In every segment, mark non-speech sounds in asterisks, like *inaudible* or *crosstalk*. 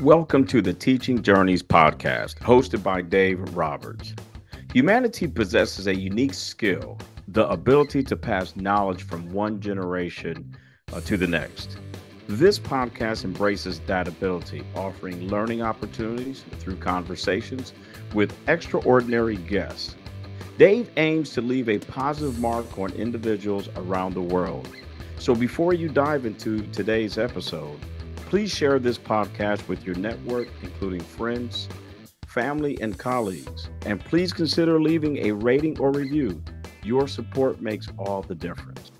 Welcome to the Teaching Journeys podcast, hosted by Dave Roberts. Humanity possesses a unique skill, the ability to pass knowledge from one generation uh, to the next. This podcast embraces that ability, offering learning opportunities through conversations with extraordinary guests. Dave aims to leave a positive mark on individuals around the world. So before you dive into today's episode, Please share this podcast with your network, including friends, family, and colleagues. And please consider leaving a rating or review. Your support makes all the difference.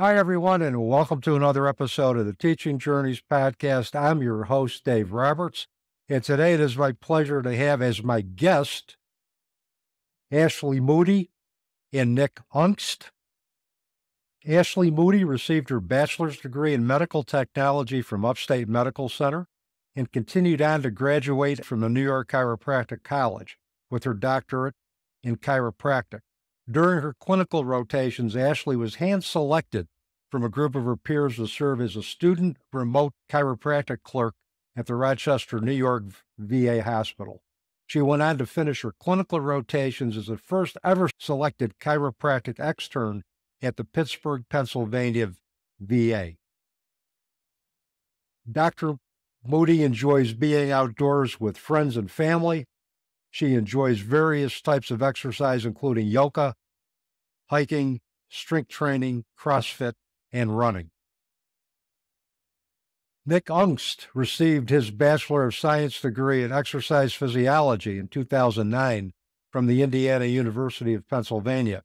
Hi, everyone, and welcome to another episode of the Teaching Journeys podcast. I'm your host, Dave Roberts, and today it is my pleasure to have as my guest Ashley Moody and Nick Aunkst. Ashley Moody received her bachelor's degree in medical technology from Upstate Medical Center and continued on to graduate from the New York Chiropractic College with her doctorate in chiropractic. During her clinical rotations, Ashley was hand selected from a group of her peers to serve as a student remote chiropractic clerk at the Rochester, New York VA hospital. She went on to finish her clinical rotations as the first ever selected chiropractic extern at the Pittsburgh, Pennsylvania VA. Dr. Moody enjoys being outdoors with friends and family. She enjoys various types of exercise, including yoga, hiking, strength training, CrossFit, and running. Nick Aunkst received his Bachelor of Science degree in exercise physiology in 2009 from the Indiana University of Pennsylvania.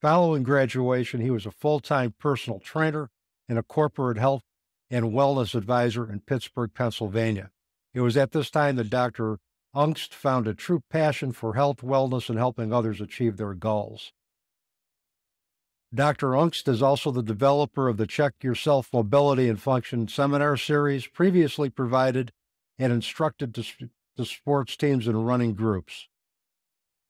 Following graduation, he was a full time personal trainer and a corporate health and wellness advisor in Pittsburgh, Pennsylvania. It was at this time that Dr. Aunkst found a true passion for health, wellness, and helping others achieve their goals. Dr. Aunkst is also the developer of the Check Yourself Mobility and Function seminar series, previously provided and instructed to, to sports teams and running groups.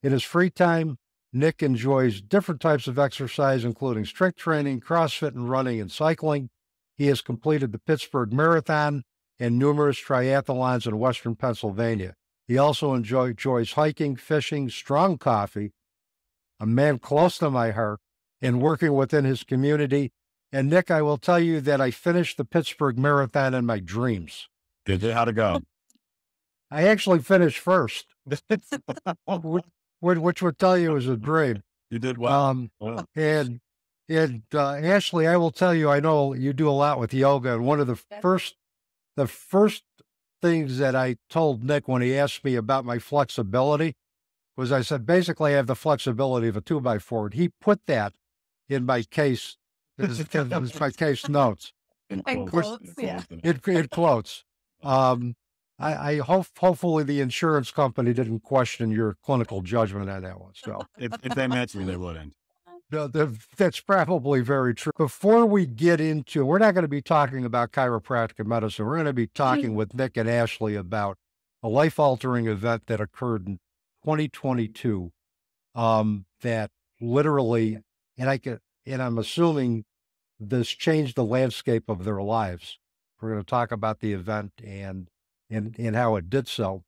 In his free time, Nick enjoys different types of exercise, including strength training, CrossFit, and running and cycling. He has completed the Pittsburgh Marathon and numerous triathlons in Western Pennsylvania. He also enjoy, enjoys hiking, fishing, strong coffee, a man close to my heart, and working within his community. And Nick, I will tell you that I finished the Pittsburgh Marathon in my dreams. Did it? How'd it go? *laughs* I actually finished first. *laughs* *laughs* which would tell you was a dream. You did well. Um, wow. And and uh, Ashley, I will tell you, I know you do a lot with yoga, and one of the first the first things that I told Nick when he asked me about my flexibility was I said basically I have the flexibility of a two by four. And he put that in my case, in my case notes. *laughs* In quotes, yeah. In, in quotes. Um, I, I hope hopefully the insurance company didn't question your clinical judgment on that one. So *laughs* if, if they met you, they wouldn't. *laughs* No, that's probably very true. Before we get into, we're not going to be talking about chiropractic medicine. We're going to be talking with Nick and Ashley about a life altering event that occurred in 2022 um, that literally, and I can, and I'm assuming this changed the landscape of their lives. We're going to talk about the event and and, and how it did so.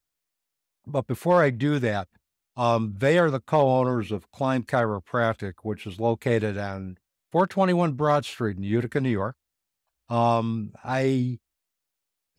But before I do that, um, they are the co-owners of Climb Chiropractic, which is located on 421 Broad Street in Utica, New York. Um, I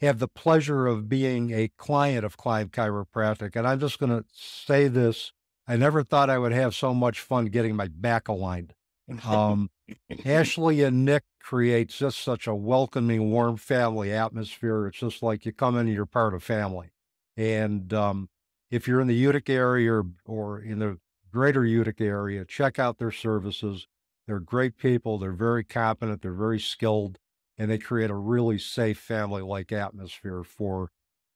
have the pleasure of being a client of Climb Chiropractic, and I'm just going to say this: I never thought I would have so much fun getting my back aligned. *laughs* Um, *laughs* Ashley and Nick create just such a welcoming, warm family atmosphere. It's just like you come in and you're part of family. And um, if you're in the Utica area or, or in the greater Utica area, check out their services. They're great people. They're very competent. They're very skilled, and they create a really safe family-like atmosphere for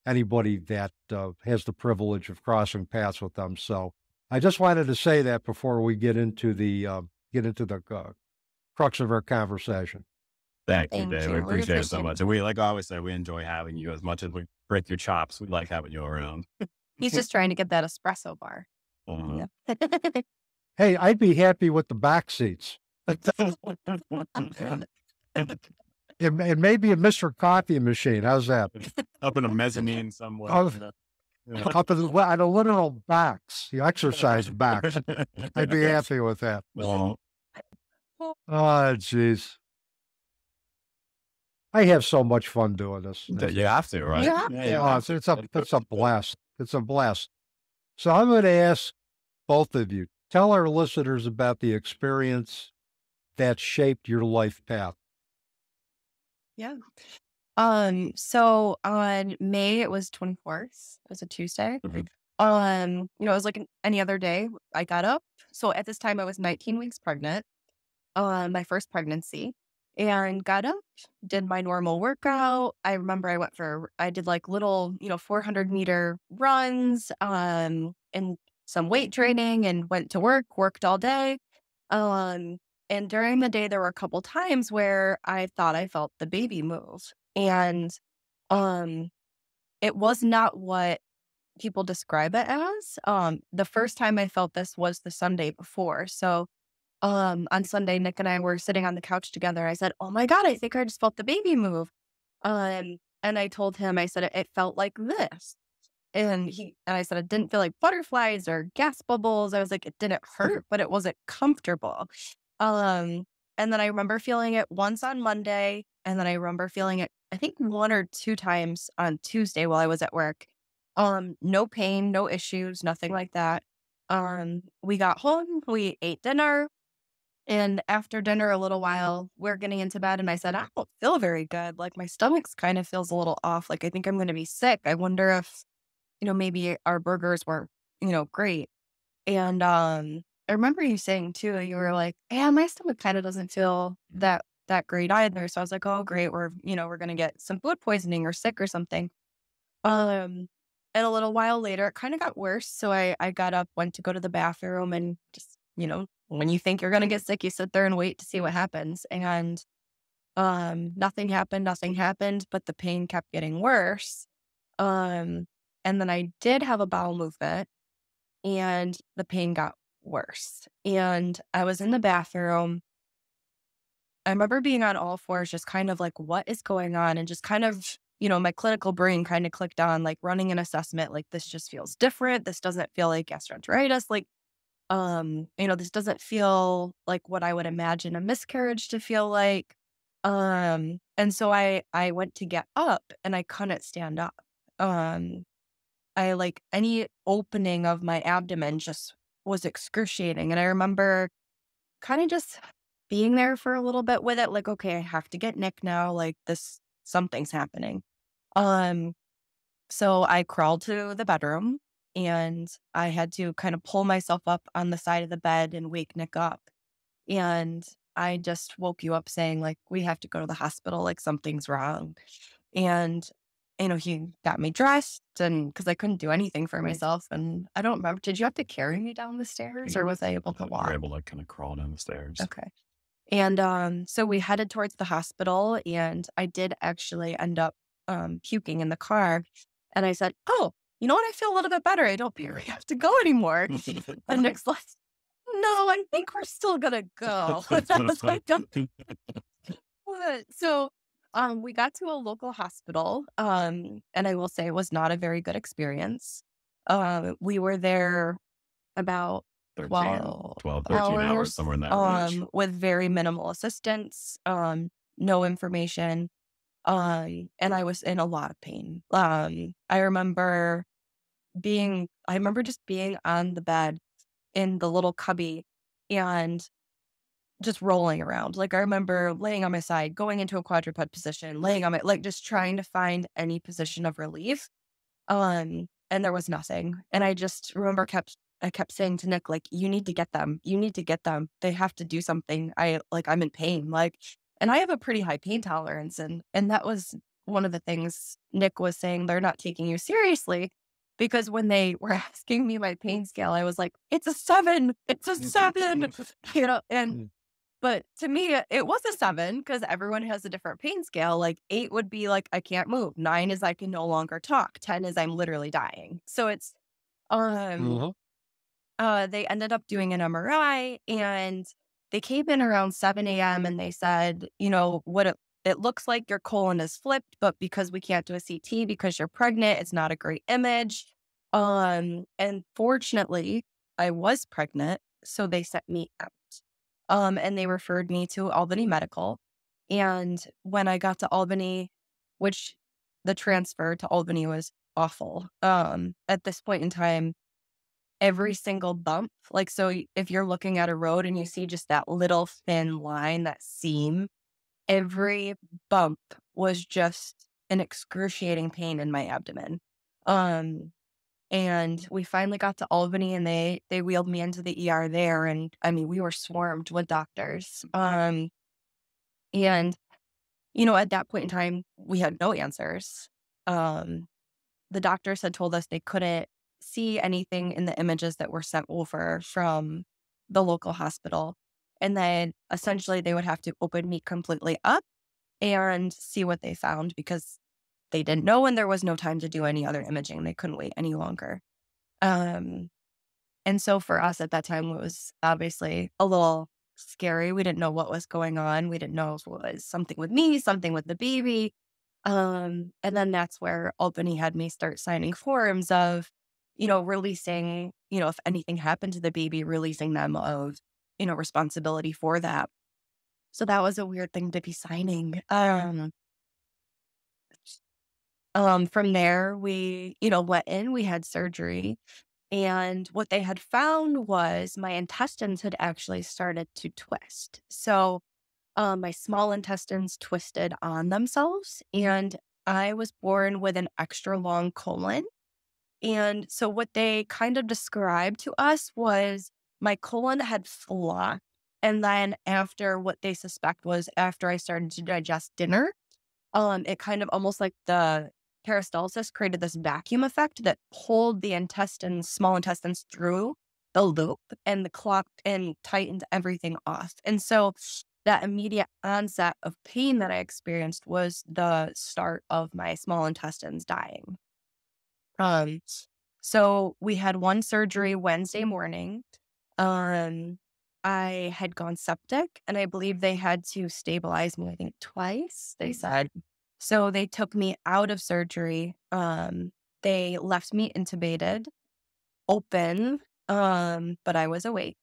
anybody that uh, has the privilege of crossing paths with them. So I just wanted to say that before we get into the uh, get into the uh, crux of our conversation. Thank, Thank you, Dave. You. We appreciate, it so much. And we, like I always say, we enjoy having you as much as we break your chops. We like having you around. He's just trying to get that espresso bar. Uh-huh. *laughs* *laughs* hey, I'd be happy with the back seats. *laughs* it, it may be a Mr. Coffee machine. How's that? Up in a mezzanine somewhere. Oh, yeah. Up in the, at a literal box, the exercise box. I'd be happy with that. Oh, jeez. I have so much fun doing this. You have to, right? Yeah. yeah oh, it's, it's, a, it's a blast. It's a blast. So I'm going to ask both of you, tell our listeners about the experience that shaped your life path. Yeah. Um, so on May it was 24th. It was a Tuesday. Mm-hmm. Um, you know, it was like any other day. I got up. So at this time I was 19 weeks pregnant. Uh, my first pregnancy and got up, did my normal workout. I remember I went for I did like little, you know, 400 meter runs, um, and some weight training and went to work, worked all day. Um, and during the day there were a couple times where I thought I felt the baby move. And um it was not what people describe it as. Um the first time I felt this was the Sunday before. So um on Sunday Nick and I were sitting on the couch together. I said, "Oh my god, I think I just felt the baby move." Um and I told him I said it, felt like this. And he and I said it didn't feel like butterflies or gas bubbles. I was like it didn't hurt, but it wasn't comfortable. Um and then I remember feeling it once on Monday and then I remember feeling it I think one or two times on Tuesday while I was at work. Um, no pain, no issues, nothing like that. Um, we got home, we ate dinner, and after dinner, a little while, we're getting into bed, and I said, I don't feel very good. Like my stomach's kind of feels a little off. Like I think I'm going to be sick. I wonder if, you know, maybe our burgers weren't, you know, great. And um, I remember you saying too, you were like, yeah, my stomach kind of doesn't feel that that great either. So I was like, oh, great. We're, you know, we're going to get some food poisoning or sick or something. Um, and a little while later, it kind of got worse. So I, I got up, went to go to the bathroom and just, you know, when you think you're going to get sick, you sit there and wait to see what happens. And, um, nothing happened, nothing happened, but the pain kept getting worse. Um, and then I did have a bowel movement and the pain got worse. And I was in the bathroom I remember being on all fours, just kind of like, what is going on? And just kind of, you know, my clinical brain kind of clicked on like running an assessment, like this just feels different. This doesn't feel like gastroenteritis. Like, um, you know, this doesn't feel like what I would imagine a miscarriage to feel like. Um, and so I I went to get up and I couldn't stand up. Um, I like any opening of my abdomen just was excruciating. And I remember kind of just being there for a little bit with it like okay i have to get nick now like this something's happening um so i crawled to the bedroom and i had to kind of pull myself up on the side of the bed and wake nick up and i just woke you up saying like we have to go to the hospital like something's wrong and you know he got me dressed and because i couldn't do anything for myself and i don't remember did you have to carry me down the stairs or was i able to walk you were able to kind of crawl down the stairs okay and um, so we headed towards the hospital, and I did actually end up um, puking in the car. And I said, Oh, you know what? I feel a little bit better. I don't really have to go anymore. and Nick's like, No, I think we're still going to go. *laughs* *laughs* so um, we got to a local hospital, um, and I will say it was not a very good experience. Uh, we were there about 13, 12, 12 13 hours, hours, somewhere in that um, range. with very minimal assistance, um, no information. Um, and I was in a lot of pain. Um, I remember being, I remember just being on the bed in the little cubby and just rolling around. Like I remember laying on my side, going into a quadruped position, laying on my, like just trying to find any position of relief. Um, and there was nothing. And I just remember kept I kept saying to Nick, like, you need to get them. You need to get them. They have to do something. I like I'm in pain. Like, and I have a pretty high pain tolerance. And and that was one of the things Nick was saying, they're not taking you seriously. Because when they were *laughs* asking me my pain scale, I was like, it's a seven. It's a seven. *laughs* you know, and mm. but to me, it was a seven because everyone has a different pain scale. Like eight would be like, I can't move. Nine is I can no longer talk. 10 is I'm literally dying. So it's, um, mm-hmm uh, they ended up doing an MRI and they came in around 7 a.m. and they said, you know, what it, it looks like your colon is flipped, but because we can't do a CT because you're pregnant, it's not a great image. Um, and fortunately, I was pregnant, so they sent me out. Um, and they referred me to Albany Medical. And when I got to Albany, which the transfer to Albany was awful. Um, at this point in time, every single bump, like so if you're looking at a road and you see just that little thin line, that seam, every bump was just an excruciating pain in my abdomen. Um, and we finally got to Albany and they they wheeled me into the ER there and I mean we were swarmed with doctors. Um and you know at that point in time we had no answers. Um the doctors had told us they couldn't see anything in the images that were sent over from the local hospital. And then essentially they would have to open me completely up and see what they found because they didn't know and there was no time to do any other imaging. They couldn't wait any longer. Um, and so for us at that time, it was obviously a little scary. We didn't know what was going on. We didn't know if it was something with me, something with the baby. Um, and then that's where Albany had me start signing forms of, you know, releasing, you know, if anything happened to the baby, releasing them of, you know, responsibility for that. So that was a weird thing to be signing. Um, um, from there, we, you know, went in, we had surgery. And what they had found was my intestines had actually started to twist. So um, my small intestines twisted on themselves, and I was born with an extra long colon. And so what they kind of described to us was my colon had flopped. And then after what they suspect was after I started to digest dinner, um, it kind of almost like the peristalsis created this vacuum effect that pulled the intestines, small intestines through the loop and the clock and tightened everything off. And so that immediate onset of pain that I experienced was the start of my small intestines dying. Um, so we had one surgery Wednesday morning. Um, I had gone septic and I believe they had to stabilize me, I think twice, they said. So they took me out of surgery. Um, they left me intubated, open, um, but I was awake.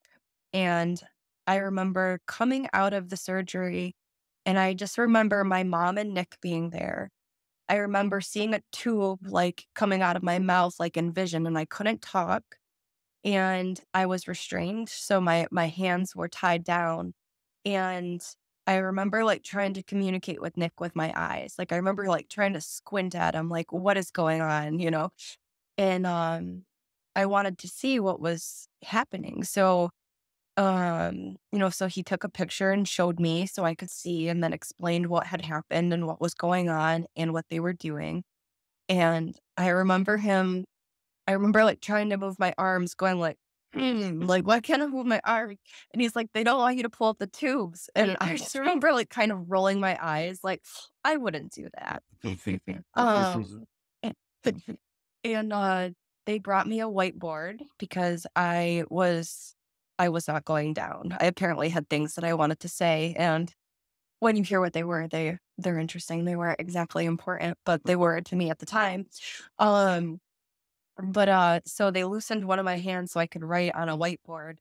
And I remember coming out of the surgery, and I just remember my mom and Nick being there. I remember seeing a tube like coming out of my mouth, like in vision, and I couldn't talk. And I was restrained. So my my hands were tied down. And I remember like trying to communicate with Nick with my eyes. Like I remember like trying to squint at him, like, what is going on, you know? And um I wanted to see what was happening. So um, you know, so he took a picture and showed me so I could see and then explained what had happened and what was going on and what they were doing. And I remember him I remember like trying to move my arms, going like, mm, like, why can't I move my arm? And he's like, they don't want you to pull up the tubes. And I just remember like kind of rolling my eyes, like, I wouldn't do that. um, *laughs* and uh, they brought me a whiteboard because I was I was not going down. I apparently had things that I wanted to say, and when you hear what they were, they they're interesting. They weren't exactly important, but they were to me at the time. Um, but uh so they loosened one of my hands so I could write on a whiteboard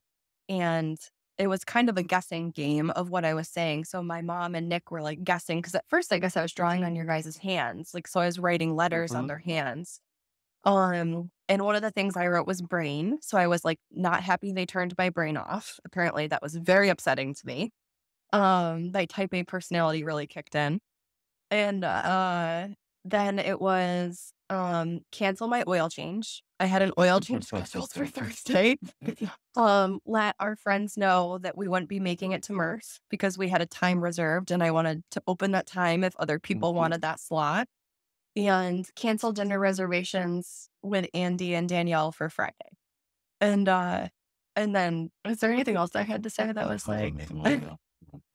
and it was kind of a guessing game of what I was saying. So my mom and Nick were like guessing because at first I guess I was drawing on your guys' hands. Like so I was writing letters mm-hmm. on their hands. Um and one of the things I wrote was brain. So I was like not happy they turned my brain off. Apparently that was very upsetting to me. Um my type A personality really kicked in. And uh then it was um cancel my oil change. I had an oil *laughs* change scheduled for *laughs* Thursday. um, let our friends know that we wouldn't be making it to Mirth because we had a time reserved and I wanted to open that time if other people mm-hmm. wanted that slot. And cancel dinner reservations with Andy and Danielle for Friday. And uh and then is there anything else I had to say that was like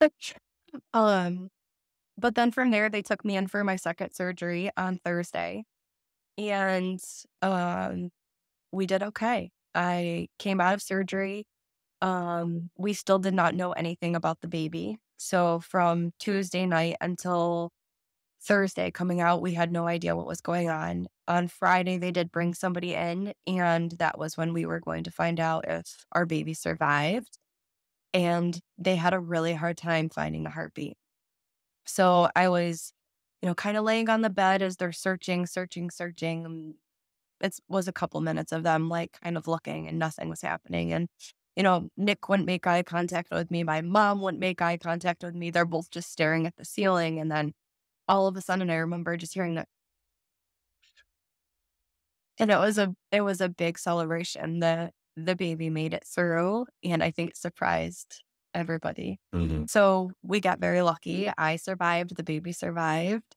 *laughs* *laughs* um but then from there they took me in for my second surgery on Thursday and um, we did okay. I came out of surgery um, we still did not know anything about the baby. So from Tuesday night until Thursday coming out, we had no idea what was going on. On Friday, they did bring somebody in, and that was when we were going to find out if our baby survived. And they had a really hard time finding the heartbeat. So I was, you know, kind of laying on the bed as they're searching, searching, searching. It was a couple minutes of them like kind of looking and nothing was happening. And, you know, Nick wouldn't make eye contact with me. My mom wouldn't make eye contact with me. They're both just staring at the ceiling. And then all of a sudden I remember just hearing that. And it was a it was a big celebration. The the baby made it through and I think it surprised everybody. Mhm. So we got very lucky. I survived, the baby survived.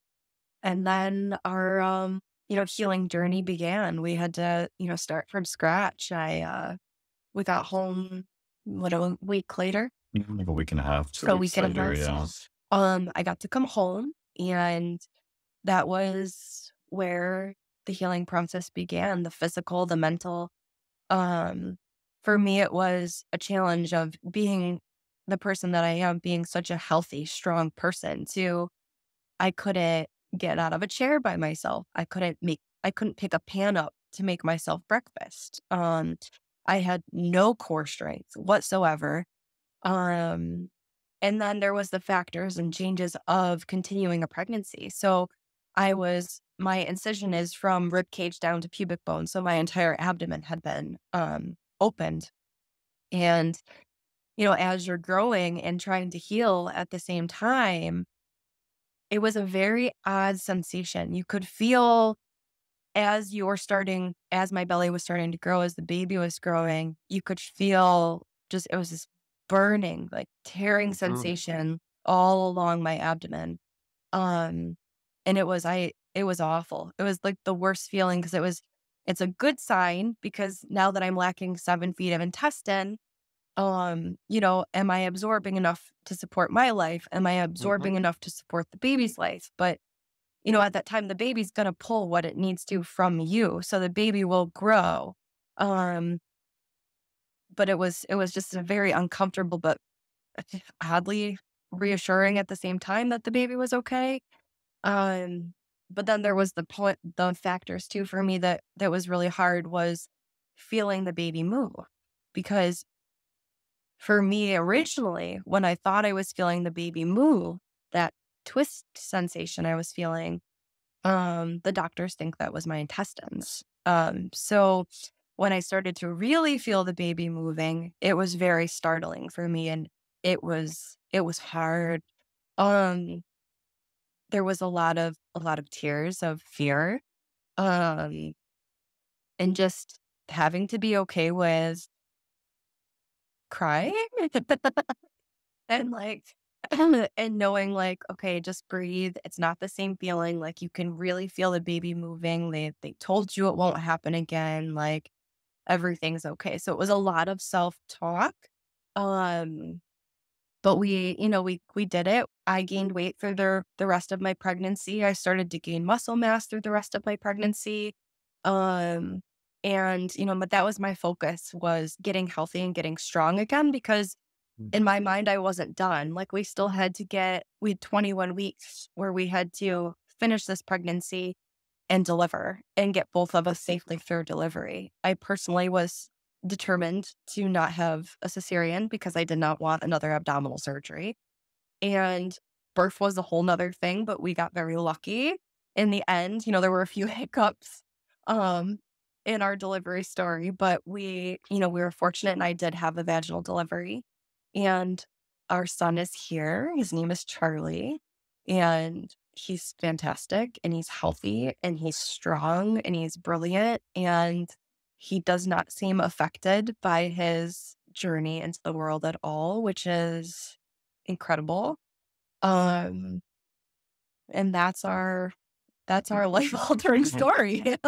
And then our um, you know, healing journey began. We had to, you know, start from scratch. I uh we got home what a week later. Like a week and a half. two So a week and a later, half. yeah. Um, I got to come home and that was where the healing process began, the physical, the mental. Um, for me, it was a challenge of being the person that I am, being such a healthy, strong person to I couldn't get out of a chair by myself. I couldn't make I couldn't pick a pan up to make myself breakfast. Um, I had no core strength whatsoever. Um, and then there was the factors and changes of continuing a pregnancy. So I was my incision is from rib cage down to pubic bone. So my entire abdomen had been um opened. And, you know, as you're growing and trying to heal at the same time, it was a very odd sensation. You could feel as you were starting, as my belly was starting to grow, as the baby was growing, you could feel just, it was this burning, like tearing Mhm. sensation all along my abdomen. Um, and it was, I, it was awful. It was like the worst feeling because it was, it's a good sign because now that I'm lacking seven feet of intestine, um, you know, am I absorbing enough to support my life? Am I absorbing enough to support the baby's life? But, you know, at that time, the baby's going to pull what it needs to from you. So the baby will grow. Um, but it was, it was just a very uncomfortable, but *sighs* oddly reassuring at the same time that the baby was okay. Um, but then there was the point, the factors too for me that that was really hard was feeling the baby move because for me originally when I thought I was feeling the baby move, that twist sensation I was feeling, um, the doctors think that was my intestines. Um, so when I started to really feel the baby moving, it was very startling for me and it was it was hard. Um there was a lot of a lot of tears of fear. Um and just having to be okay with crying *laughs* and like *clears throat* and knowing like okay just breathe it's not the same feeling like you can really feel the baby moving they they told you it won't happen again like everything's okay. So it was a lot of self-talk um but we you know we we did it. I gained weight through the the rest of my pregnancy. I started to gain muscle mass through the rest of my pregnancy um and you know but that was my focus was getting healthy and getting strong again because Mm. in my mind i wasn't done. Like we still had to get we had 21 weeks where we had to finish this pregnancy and deliver and get both of us safely through delivery. I personally was determined to not have a cesarean because i did not want another abdominal surgery. And birth was a whole nother thing but we got very lucky. In the end you know there were a few *laughs* hiccups um in our delivery story but we you know we were fortunate and i did have a vaginal delivery. And our son is here. His name is charlie. And he's fantastic and he's healthy and he's strong and he's brilliant and he does not seem affected by his journey into the world at all which is incredible um and that's our that's our *laughs* life altering *laughs* story *laughs*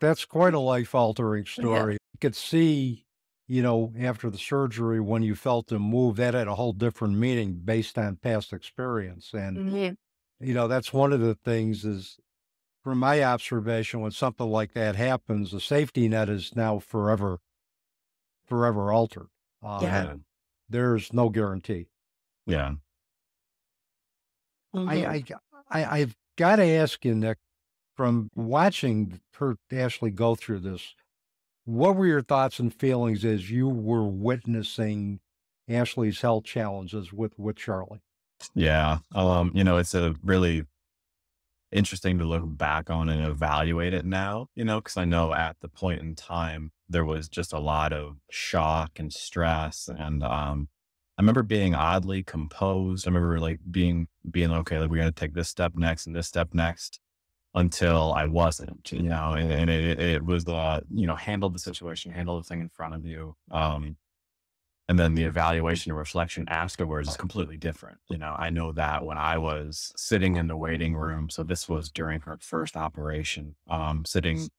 That's quite a life altering story. You could see, you know, after the surgery, when you felt him move, that had a whole different meaning based on past experience. And, Mhm. you know, that's one of the things is from my observation, when something like that happens, the safety net is now forever forever altered. Uh, Yeah. There's no guarantee. Yeah. Mhm. I, I, I, I've got to ask you, Nick, from watching her Ashley go through this, what were your thoughts and feelings as you were witnessing Ashley's health challenges with with Charlie? Yeah. Um, you know, it's a really interesting to look back on and evaluate it now, you know, because I know at the point in time there was just a lot of shock and stress. And um I remember being oddly composed. I remember like being being okay, like we're gonna take this step next and this step next until I wasn't, you know, and, and it, it was uh, you know, handle the situation, handle the thing in front of you. Um and then the evaluation and reflection afterwards is completely different. You know, I know that when I was sitting in the waiting room, so this was during her first operation, um, sitting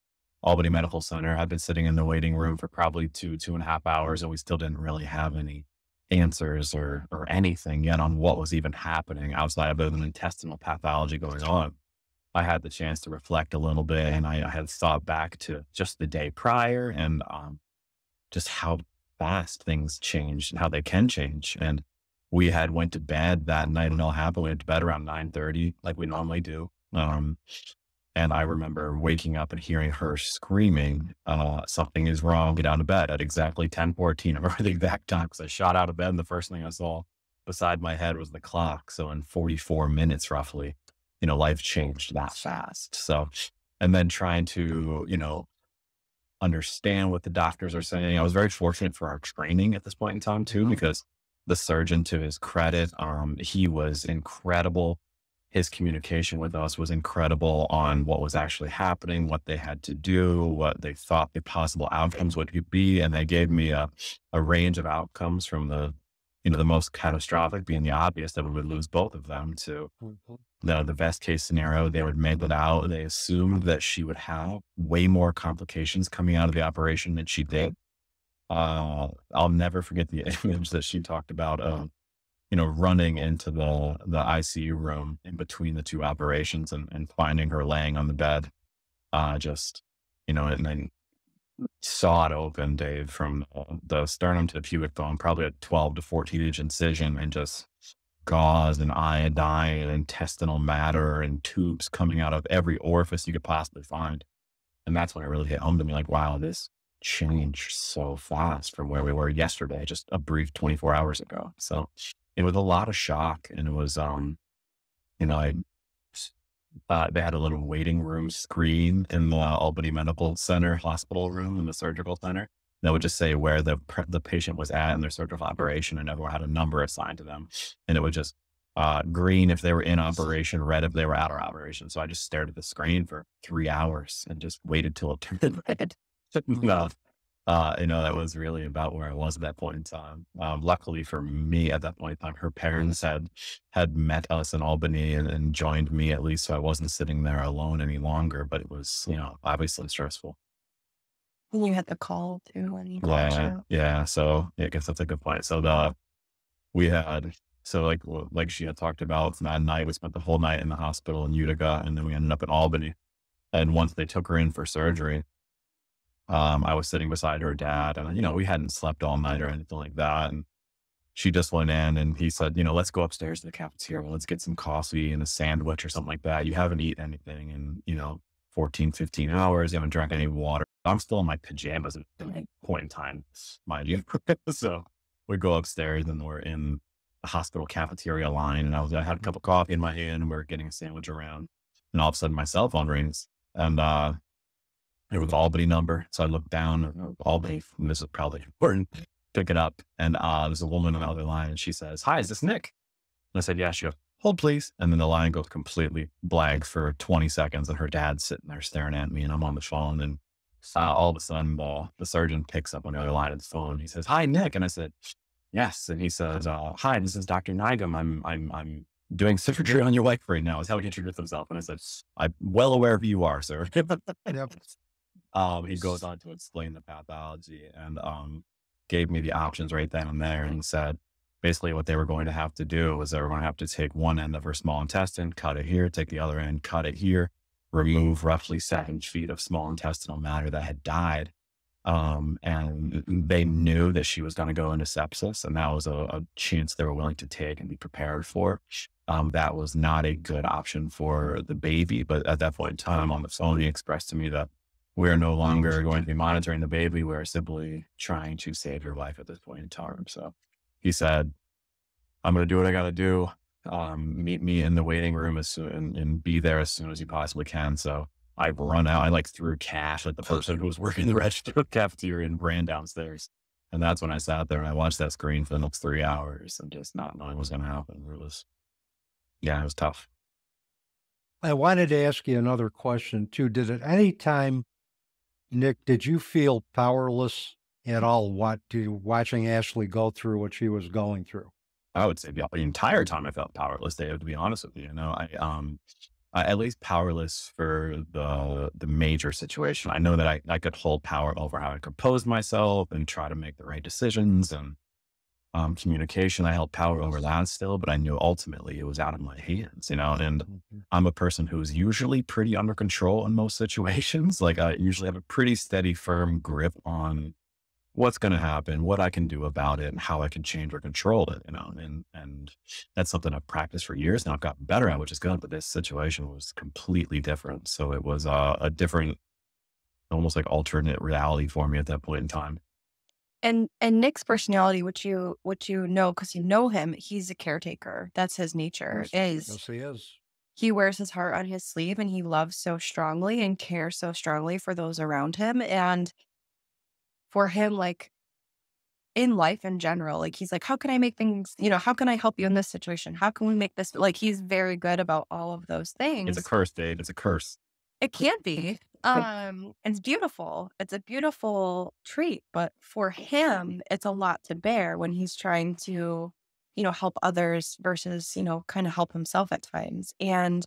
Albany Medical Center, I've been sitting in the waiting room for probably two, two and a half hours, and we still didn't really have any answers or or anything yet on what was even happening outside of an intestinal pathology going on. I had the chance to reflect a little bit and I, I had thought back to just the day prior and um, just how fast things change and how they can change. And we had went to bed that night and all happened. We went to bed around 9.30 like we normally do. Um, and I remember waking up and hearing her screaming, uh, something is wrong, get out of bed at exactly 1014. I *laughs* remember the exact time because I shot out of bed and the first thing I saw beside my head was the clock. So in 44 minutes roughly, you know, life changed that fast. So, and then trying to, you know, understand what the doctors are saying. I was very fortunate for our training at this point in time too, because the surgeon, to his credit, um, he was incredible. His communication with us was incredible on what was actually happening, what they had to do, what they thought the possible outcomes would be, and they gave me a, a range of outcomes from the, you know, the most catastrophic being the obvious that we would lose both of them to the the best case scenario, they would make it out. They assumed that she would have way more complications coming out of the operation than she did. Uh, I'll never forget the *laughs* image that she talked about of, you know, running into the the ICU room in between the two operations and, and finding her laying on the bed. Uh, just, you know, and then saw it open, Dave, from the sternum to the pubic bone, probably a 12 to 14 inch incision and just gauze and iodine and intestinal matter and tubes coming out of every orifice you could possibly find. And that's when it really hit home to me like, wow, this changed so fast from where we were yesterday, just a brief 24 hours ago. So it was a lot of shock. And it was, um, you know, I, uh, they had a little waiting room screen in the Albany Medical Center hospital room in the surgical center that would just say where the the patient was at in their surgical operation, and everyone had a number assigned to them, and it would just uh, green if they were in operation, red if they were out of operation. So I just stared at the screen for three hours and just waited till it *laughs* turned red. *laughs* no, uh, you know that was really about where I was at that point in time. Um, luckily for me, at that point in time, her parents had had met us in Albany and, and joined me at least, so I wasn't sitting there alone any longer. But it was, you know, obviously stressful. When you had the call too when you Yeah, yeah. So yeah, I guess that's a good point. So the we had so like like she had talked about that night, we spent the whole night in the hospital in Utica, and then we ended up in Albany. And once they took her in for surgery, um, I was sitting beside her dad, and you know we hadn't slept all night or anything like that, and she just went in and he said, you know, let's go upstairs to the cafeteria. Well, let's get some coffee and a sandwich or something like that. You haven't eaten anything in, you know, 14, 15 hours. You haven't drank any water. I'm still in my pajamas at that point in time, mind you. *laughs* so we go upstairs and we're in the hospital cafeteria line. And I was, I had a cup of coffee in my hand and we are getting a sandwich around. And all of a sudden my cell phone rings and, uh, it was Albany number. So I looked down, uh, Albany, and this is probably important, pick it up. And, uh, there's a woman on the other line and she says, hi, is this Nick? And I said, yeah, she goes, hold please. And then the line goes completely blank for 20 seconds and her dad's sitting there staring at me and I'm on the phone and uh, all of a sudden the, the surgeon picks up on the other line of the phone. He says, hi, Nick. And I said, yes. And he says, uh, hi, this is Dr. Nigam. I'm, I'm, I'm doing surgery on your wife right now is how he introduced himself. And I said, I'm well aware of who you are, sir. Yep. *laughs* um, he goes on to explain the pathology and um, gave me the options right then and there and said basically what they were going to have to do was they were going to have to take one end of her small intestine, cut it here, take the other end, cut it here, remove roughly seven feet of small intestinal matter that had died, Um, and they knew that she was going to go into sepsis, and that was a, a, chance they were willing to take and be prepared for. Um, that was not a good option for the baby. But at that point in time, on the phone, he expressed to me that we're no longer going to be monitoring the baby. We're simply trying to save your life at this point in time. So he said, I'm going to do what I got to do. Um, meet me in the waiting room as soon and, and be there as soon as you possibly can. So I run out. I like threw cash at the person who was working the *laughs* register the cafeteria and ran downstairs. And that's when I sat there and I watched that screen for the next three hours and just not knowing what was going to happen. It was, yeah, it was tough. I wanted to ask you another question too. Did at any time, Nick, did you feel powerless at all what to watching Ashley go through what she was going through? I would say the, entire time I felt powerless, Dave, to be honest with you. You know, I um uh, at least powerless for the the major situation. I know that I, I could hold power over how I composed myself and try to make the right decisions and um, communication. I held power over that still, but I knew ultimately it was out of my hands, you know. And mm-hmm. I'm a person who's usually pretty under control in most *laughs* situations. Like I usually have a pretty steady, firm grip on what's going to happen, what I can do about it, and how I can change or control it, you know, and and that's something I've practiced for years now. I've gotten better at, which is good. But this situation was completely different, so it was uh, a different, almost like alternate reality for me at that point in time. And and Nick's personality, which you which you know because you know him, he's a caretaker. That's his oh, nature. Yes, is yes, he is. He wears his heart on his sleeve, and he loves so strongly and cares so strongly for those around him, and for him, like in life in general, like he's like, how can I make things, you know, how can I help you in this situation? How can we make this like he's very good about all of those things. It's a curse, Dave. It's a curse. It can be. Um, it's beautiful. It's a beautiful treat, but for him, it's a lot to bear when he's trying to, you know, help others versus, you know, kind of help himself at times. And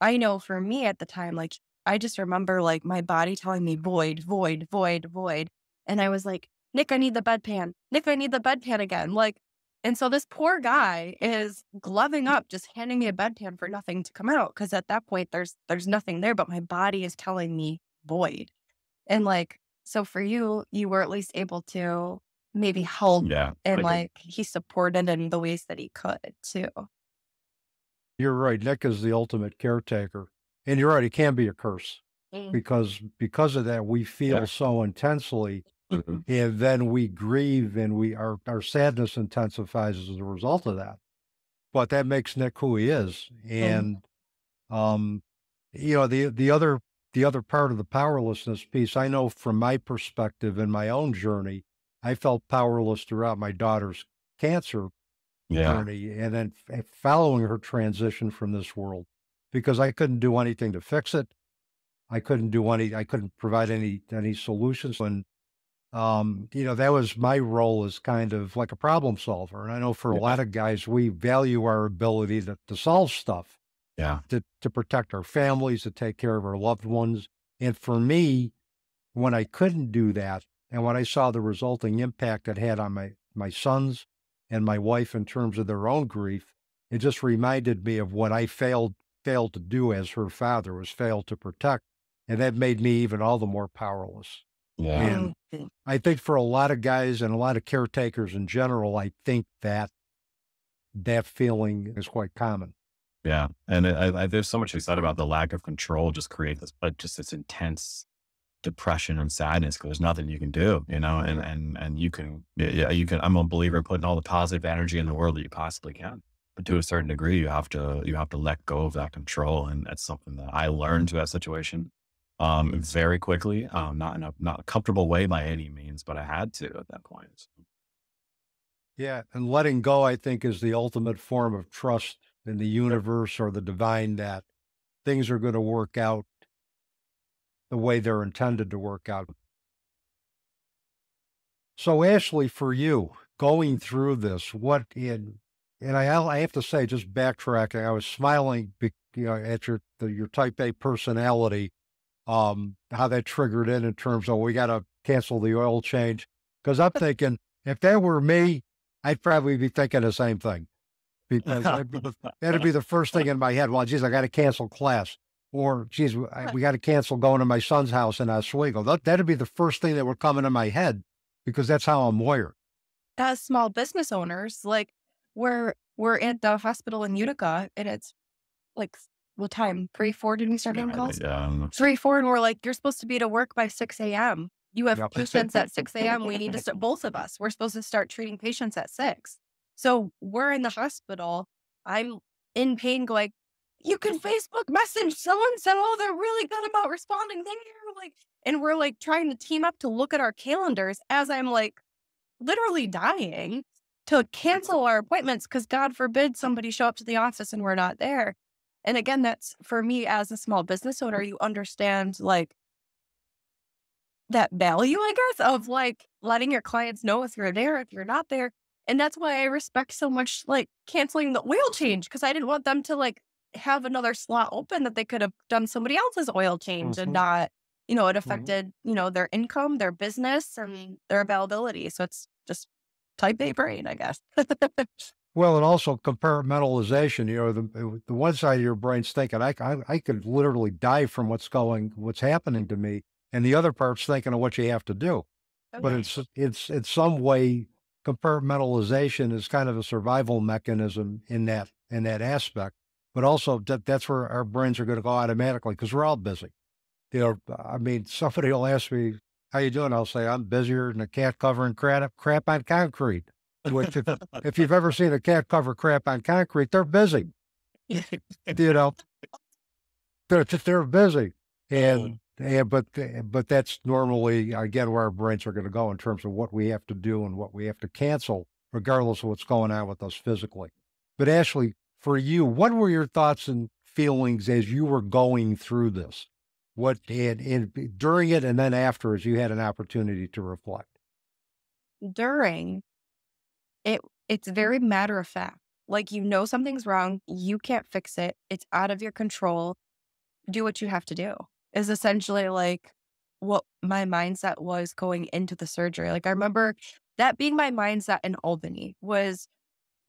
I know for me at the time, like I just remember like my body telling me void, void, void, void. And I was like, Nick, I need the bedpan. Nick, I need the bedpan again. Like, and so this poor guy is gloving up, just handing me a bedpan for nothing to come out. Cause at that point there's there's nothing there, but my body is telling me void. And like, so for you, you were at least able to maybe help yeah, and like he supported in the ways that he could too. You're right. Nick is the ultimate caretaker. And you're right, it can be a curse mm. because because of that we feel yeah. so intensely mm-hmm. and then we grieve and we our our sadness intensifies as a result of that. But that makes Nick who he is. Mm. And mm. um you know the the other the other part of the powerlessness piece, I know from my perspective in my own journey, I felt powerless throughout my daughter's cancer yeah. journey and then f- following her transition from this world because I couldn't do anything to fix it. I couldn't do any, I couldn't provide any, any solutions. And, um, you know, that was my role as kind of like a problem solver. And I know for yeah. a lot of guys, we value our ability to, to solve stuff. Yeah. To, to protect our families, to take care of our loved ones. And for me, when I couldn't do that, and when I saw the resulting impact it had on my, my sons and my wife in terms of their own grief, it just reminded me of what I failed failed to do as her father was failed to protect. And that made me even all the more powerless. Yeah. And mm-hmm. I think for a lot of guys and a lot of caretakers in general, I think that that feeling is quite common. Yeah. And I, I, there's so much said about the lack of control just create this, but just this intense depression and sadness because there's nothing you can do, you know, and, and, and you can, yeah, you can, I'm a believer in putting all the positive energy in the world that you possibly can but to a certain degree you have to you have to let go of that control and that's something that i learned to that situation um, very quickly um, not in a not a comfortable way by any means but i had to at that point yeah and letting go i think is the ultimate form of trust in the universe or the divine that things are going to work out the way they're intended to work out. So ashley for you going through this what in and I, I have to say, just backtracking, I was smiling, you know, at your the, your Type A personality, um, how that triggered in in terms of we got to cancel the oil change. Because I'm *laughs* thinking, if that were me, I'd probably be thinking the same thing. Because that'd be, that'd be the first thing in my head. Well, geez, I got to cancel class. or geez, we got to cancel going to my son's house in Oswego. That, that'd be the first thing that would come into my head because that's how I'm wired. As small business owners, like we're we're at the hospital in Utica and it's like what time? Three, four did we start getting calls? Yeah. Three, four, and we're like, you're supposed to be to work by six AM. You have Yep. patients at six AM. We need to start *laughs* both of us. We're supposed to start treating patients at six. So we're in the hospital. I'm in pain going, you can Facebook message someone so. Oh, they're really good about responding there. Like, and we're like trying to team up to look at our calendars as I'm like literally dying to cancel our appointments because God forbid somebody show up to the office and we're not there. And again, that's for me as a small business owner, you understand like that value, I guess, of like letting your clients know if you're there, if you're not there. And that's why I respect so much like canceling the oil change because I didn't want them to like have another slot open that they could have done somebody else's oil change Mhm. and not, you know, it affected, you know, their income, their business, and their availability. So it's just type A brain, I guess. *laughs* Well, and also compartmentalization. You know, the the one side of your brain's thinking, I, I I could literally die from what's going, what's happening to me, and the other part's thinking of what you have to do. But Okay. it's it's in some way compartmentalization is kind of a survival mechanism in that in that aspect. But also that that's where our brains are going to go automatically because we're all busy. You know, I mean, *laughs* somebody will ask me, "How you doing?" I'll say, "I'm busier than a cat covering crap crap on concrete." Which, if, if you've ever seen a cat cover crap on concrete, they're busy. *laughs* You know, they're they're busy, and mm. and but but that's normally again where our brains are going to go in terms of what we have to do and what we have to cancel, regardless of what's going on with us physically. But Ashley, for you, what were your thoughts and feelings as you were going through this? What and, and during it and then after, as you had an opportunity to reflect. during it it's very matter of fact. Like you know something's wrong you can't fix it it's out of your control do what you have to do is essentially like what my mindset was going into the surgery. Like i remember that being my mindset in albany was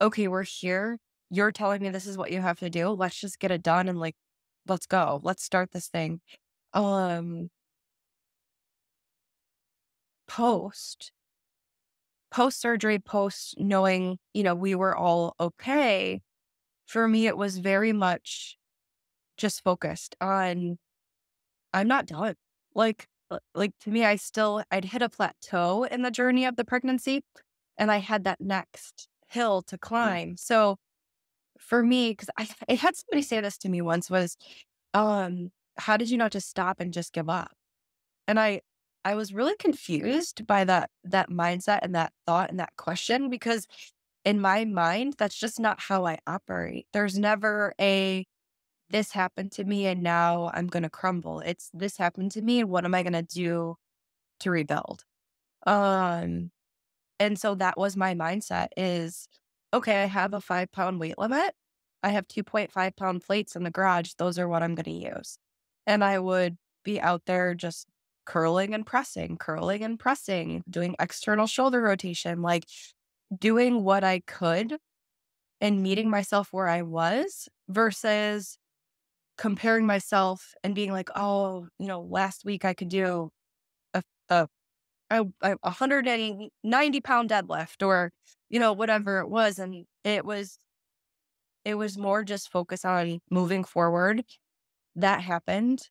okay we're here you're telling me this is what you have to do let's just get it done and like let's go let's start this thing. Um post post surgery, post knowing, you know, we were all okay, for me, it was very much just focused on I'm not done. Like, uh, like to me, I still, I'd hit a plateau in the journey of the pregnancy and I had that next hill to climb. So for me, because I, I had somebody say this to me once was, um, how did you not just stop and just give up? And I, I was really confused by that that mindset and that thought and that question because in my mind that's just not how I operate. There's never a this happened to me and now I'm going to crumble. It's this happened to me and what am I going to do to rebuild? Um and so that was my mindset is okay, I have a 5 pound weight limit. I have 2.5 pound plates in the garage. Those are what I'm going to use. And I would be out there just curling and pressing, curling and pressing, doing external shoulder rotation, like doing what I could and meeting myself where I was versus comparing myself and being like, oh, you know, last week I could do a, a, a, a 190 pound deadlift or, you know, whatever it was. And it was, it was more just focus on moving forward. That happened.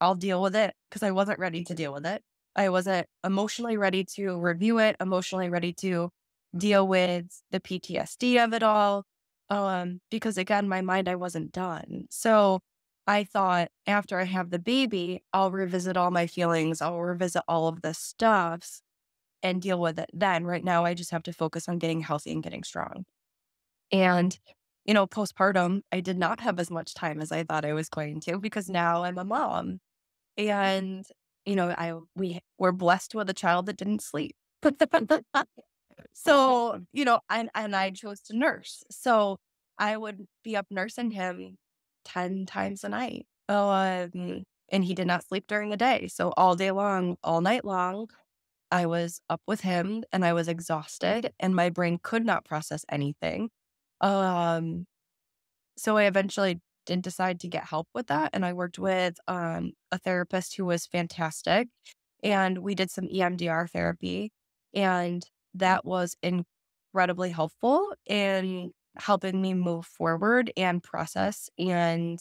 I'll deal with it because I wasn't ready to deal with it. I wasn't emotionally ready to review it, emotionally ready to deal with the PTSD of it all. Um, because again, my mind, I wasn't done. So I thought after I have the baby, I'll revisit all my feelings, I'll revisit all of the stuffs and deal with it then. Right now, I just have to focus on getting healthy and getting strong. And, you know, postpartum, I did not have as much time as I thought I was going to because now I'm a mom. And, you know, I we were blessed with a child that didn't sleep. *laughs* so, you know, and, and I chose to nurse. So I would be up nursing him 10 times a night. Um, and he did not sleep during the day. So all day long, all night long, I was up with him and I was exhausted and my brain could not process anything. Um, so I eventually did decide to get help with that. And I worked with um, a therapist who was fantastic. And we did some EMDR therapy. And that was incredibly helpful in helping me move forward and process and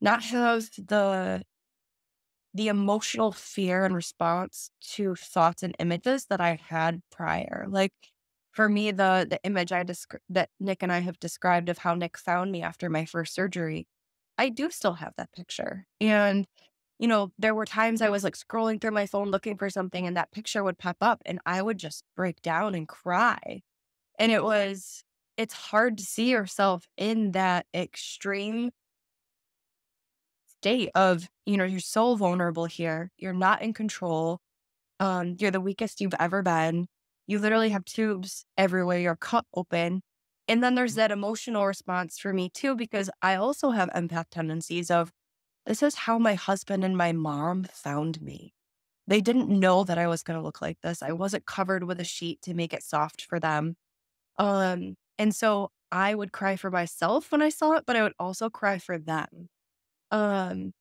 not have the the emotional fear and response to thoughts and images that I had prior. Like for me, the the image I descri- that Nick and I have described of how Nick found me after my first surgery, I do still have that picture. And you know, there were times I was like scrolling through my phone looking for something and that picture would pop up and I would just break down and cry. And it was it's hard to see yourself in that extreme state of, you know, you're so vulnerable here. You're not in control. Um, you're the weakest you've ever been. You literally have tubes everywhere, you're cut open. And then there's that emotional response for me too, because I also have empath tendencies of this is how my husband and my mom found me. They didn't know that I was going to look like this. I wasn't covered with a sheet to make it soft for them. Um, and so I would cry for myself when I saw it, but I would also cry for them. Um,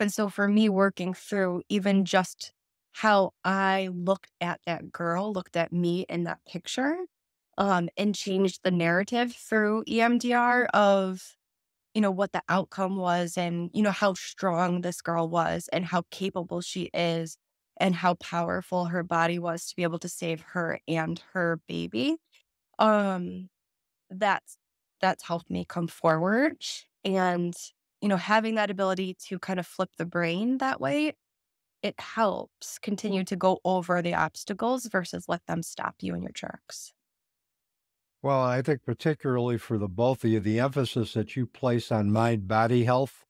and so for me, working through even just how I looked at that girl, looked at me in that picture, um, and changed the narrative through EMDR of, you know, what the outcome was and, you know, how strong this girl was and how capable she is and how powerful her body was to be able to save her and her baby. Um, that's that's helped me come forward and you know having that ability to kind of flip the brain that way it helps continue mm. to go over the obstacles versus let them stop you in your tracks well i think particularly for the both of you the emphasis that you place on mind body health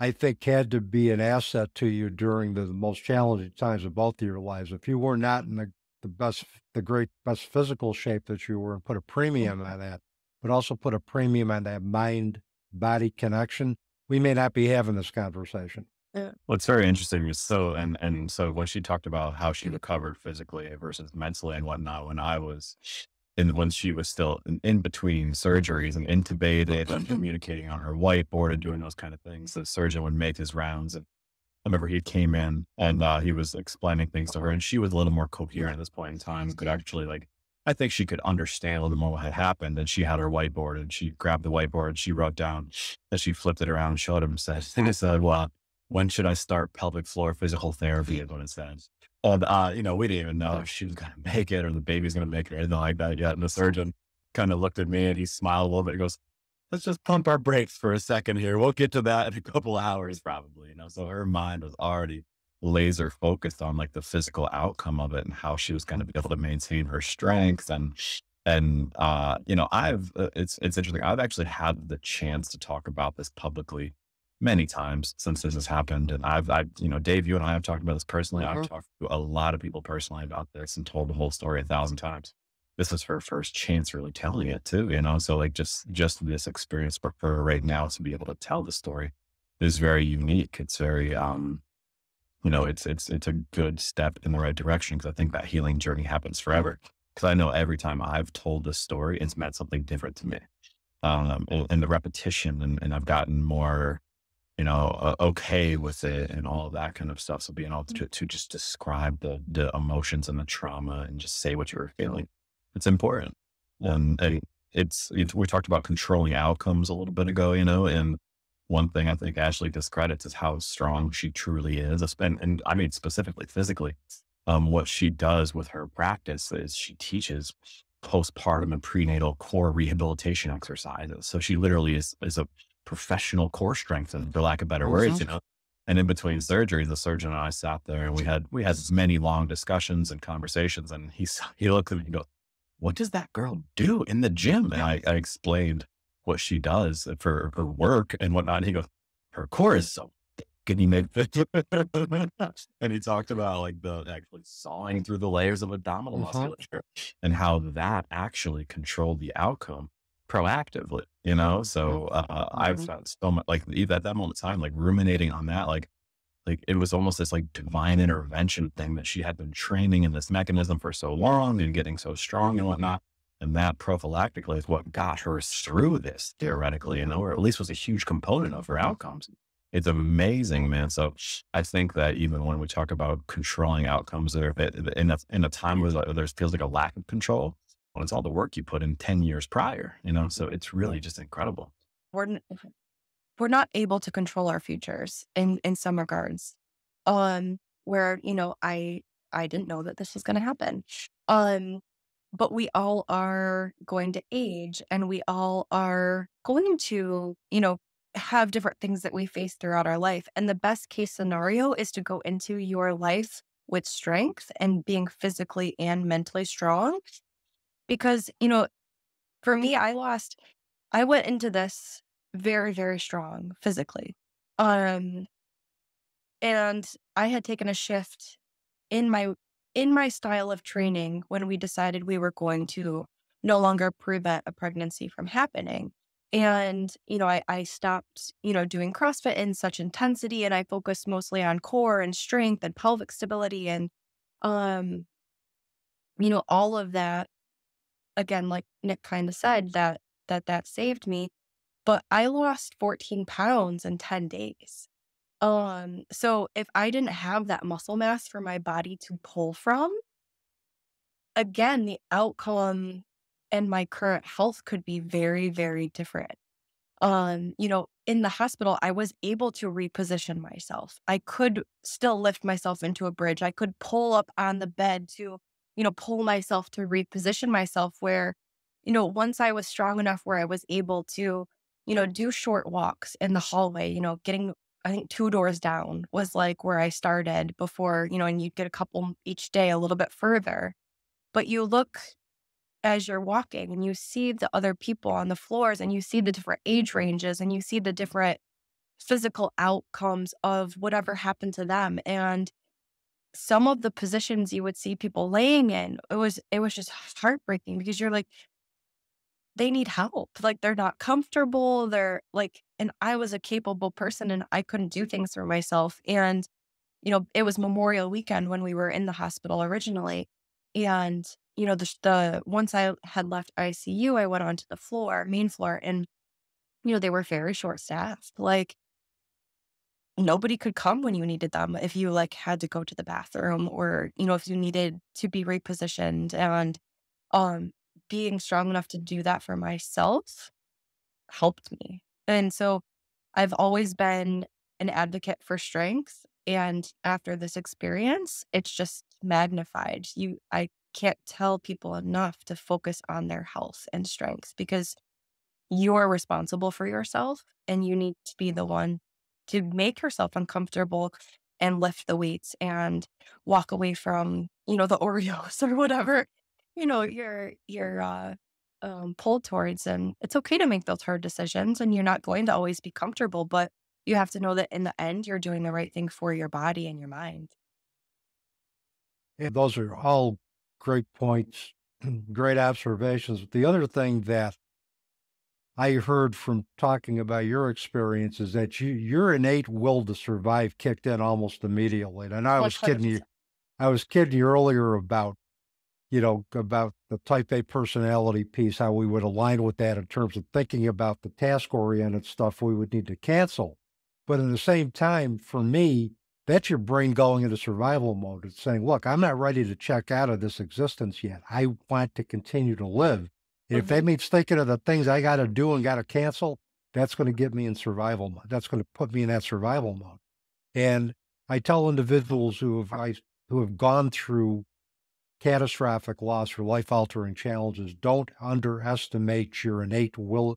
i think had to be an asset to you during the most challenging times of both of your lives. If you were not in the the best, the great best physical shape that you were and put a mm. premium on that, but also put a premium on that mind body connection, we may not be having this conversation. Yeah. Well, it's very interesting. So, and, and so when she talked about how she recovered physically versus mentally and whatnot, when I was and when she was still in, in, between surgeries and intubated and communicating on her whiteboard and doing those kind of things, the surgeon would make his rounds and I remember he came in and uh, he was explaining things to her, and she was a little more coherent at this point in time. Could actually like, I think she could understand a little more what had happened. And she had her whiteboard, and she grabbed the whiteboard, and she wrote down, and she flipped it around and showed him. And said, *laughs* "And I said, well, when should I start pelvic floor physical therapy?" Is what it said. And uh, you know, we didn't even know if she was going *laughs* to make it or the baby's going to make it or anything like that yet. And the surgeon kind of looked at me and he smiled a little bit. He goes, let's just pump our brakes for a second here. We'll get to that in a couple hours, probably. You know, so her mind was already laser focused on like the physical outcome of it and how she was going to be able to maintain her strength and and uh you know i've uh, it's it's interesting i've actually had the chance to talk about this publicly many times since this has happened and i've i you know dave you and i have talked about this personally i've mm-hmm. talked to a lot of people personally about this and told the whole story a thousand times this is her first chance really telling it too, you know? So like just, just this experience for her right now to be able to tell the story is very unique. It's very, um, you know, it's, it's, it's a good step in the right direction. Cause I think that healing journey happens forever. Cause I know every time I've told this story, it's meant something different to me. Um, and the repetition and, and I've gotten more, you know, uh, okay with it and all of that kind of stuff. So being able to, to just describe the, the emotions and the trauma and just say what you were feeling it's important. And, and it's, it's, we talked about controlling outcomes a little bit ago, you know, and one thing I think Ashley discredits is how strong she truly is. And, and I mean, specifically physically, um, what she does with her practice is she teaches postpartum and prenatal core rehabilitation exercises. So she literally is, is a professional core strengthener, for lack of better words, mm-hmm. you know. And in between surgeries, the surgeon and I sat there and we had we had many long discussions and conversations. And he he looked at me and goes, what does that girl do in the gym? And I, I explained what she does for her work and whatnot. And he goes, her core is so thick. And he made, *laughs* and he talked about like the actually sawing through the layers of abdominal mm-hmm. musculature and how that actually controlled the outcome proactively, you know? So, uh, mm-hmm. I've found so much like at that moment in time, like ruminating on that, like like it was almost this like divine intervention thing that she had been training in this mechanism for so long and getting so strong and whatnot. And that prophylactically is what got her through this theoretically, you know, or at least was a huge component of her outcomes. It's amazing, man. So I think that even when we talk about controlling outcomes there, in a, in a time where there feels like a lack of control, well, it's all the work you put in 10 years prior, you know, so it's really just incredible. We're, we're not able to control our futures in, in some regards. Um, where, you know, I, I didn't know that this was going to happen. Um, but we all are going to age and we all are going to, you know, have different things that we face throughout our life. And the best case scenario is to go into your life with strength and being physically and mentally strong. Because, you know, for me, I lost, I went into this very, very strong physically. Um, and I had taken a shift in my in my style of training when we decided we were going to no longer prevent a pregnancy from happening. And, you know, I, I stopped, you know, doing CrossFit in such intensity and I focused mostly on core and strength and pelvic stability and, um, you know, all of that. Again, like Nick kind of said, that, that, that saved me. But I lost 14 pounds in 10 days. Um, so if I didn't have that muscle mass for my body to pull from, again, the outcome and my current health could be very, very different. Um, you know, in the hospital, I was able to reposition myself. I could still lift myself into a bridge. I could pull up on the bed to, you know, pull myself to reposition myself where, you know, once I was strong enough where I was able to, you know, do short walks in the hallway, you know, getting I think two doors down was like where I started before, you know, and you'd get a couple each day a little bit further. But you look as you're walking and you see the other people on the floors and you see the different age ranges and you see the different physical outcomes of whatever happened to them. And some of the positions you would see people laying in, it was it was just heartbreaking because you're like, they need help. Like they're not comfortable. They're like, and I was a capable person and I couldn't do things for myself. And, you know, it was Memorial weekend when we were in the hospital originally. And, you know, the, the once I had left ICU, I went onto the floor, main floor, and, you know, they were very short staffed. Like nobody could come when you needed them if you like had to go to the bathroom or, you know, if you needed to be repositioned. And, um, being strong enough to do that for myself helped me. And so I've always been an advocate for strength. And after this experience, it's just magnified. You, I can't tell people enough to focus on their health and strength because you're responsible for yourself and you need to be the one to make yourself uncomfortable and lift the weights and walk away from, you know, the *laughs* Oreos or whatever you know, you're you're uh, um, pulled towards, and it's okay to make those hard decisions, and you're not going to always be comfortable, but you have to know that in the end, you're doing the right thing for your body and your mind. And those are all great points, *clears throat* great observations. The other thing that I heard from talking about your experiences that you, your innate will to survive kicked in almost immediately. And I was kidding you. I was kidding you earlier about you know, about the type A personality piece, how we would align with that in terms of thinking about the task oriented stuff we would need to cancel. But in the same time, for me, that's your brain going into survival mode. It's saying, look, I'm not ready to check out of this existence yet. I want to continue to live. And if that mm-hmm. means thinking of the things I got to do and got to cancel, that's going to get me in survival mode. That's going to put me in that survival mode. And I tell individuals who have I, who have gone through catastrophic loss or life altering challenges, don't underestimate your innate will,